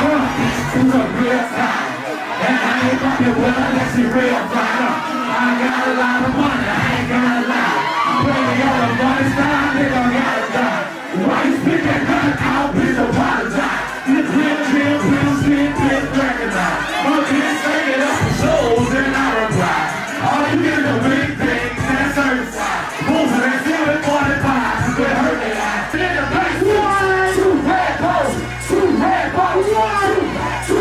This is a real time. And I ain't fucking with that's she real fine. I got a lot of money, I ain't gonna lie. Play the other money's time, they gon' gotta die. Why you speaking good? Thank.